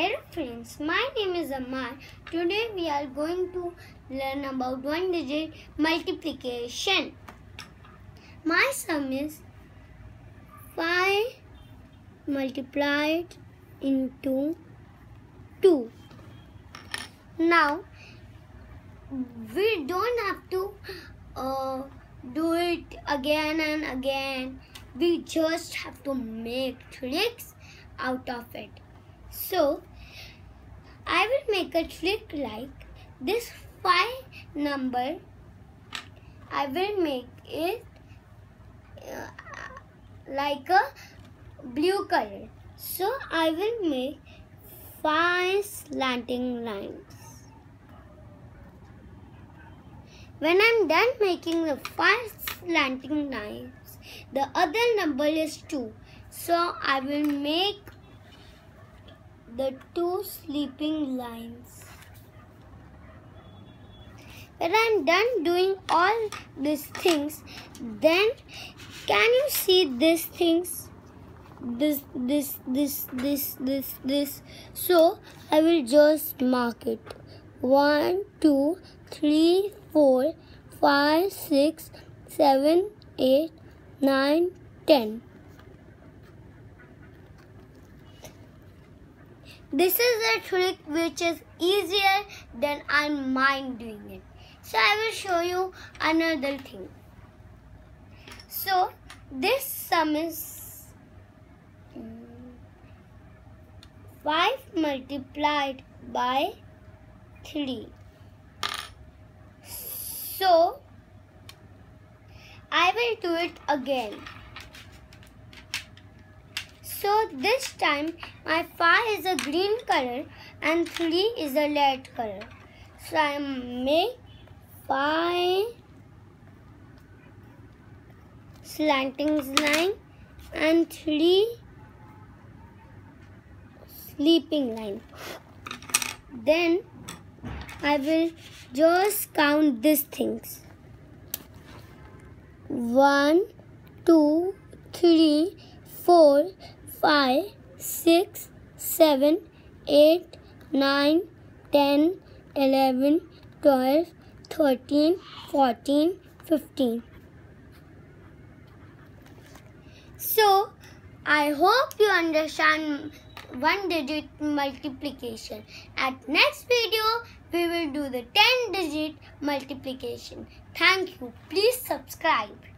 Hello friends, my name is Amar. Today we are going to learn about one digit multiplication. My sum is 5 multiplied into 2. Now we don't have to uh, do it again and again. We just have to make tricks out of it. So, I will make a trick like this 5 number. I will make it uh, like a blue color. So, I will make 5 slanting lines. When I'm done making the 5 slanting lines, the other number is 2. So, I will make the two sleeping lines. When I'm done doing all these things, then can you see these things? This, this, this, this, this, this. So I will just mark it. One, two, three, four, five, six, seven, eight, nine, ten. This is a trick which is easier than I mind doing it. So I will show you another thing. So this sum is mm, 5 multiplied by 3. So I will do it again. So this time my 5 is a green color and 3 is a red color. So I make 5 slanting line and 3 sleeping line. Then I will just count these things. One, two, three, four, five, six, seven, eight, nine, ten, eleven, twelve, thirteen, fourteen, fifteen. So, I hope you understand one digit multiplication. At next video, we will do the 10 digit multiplication. Thank you. Please subscribe.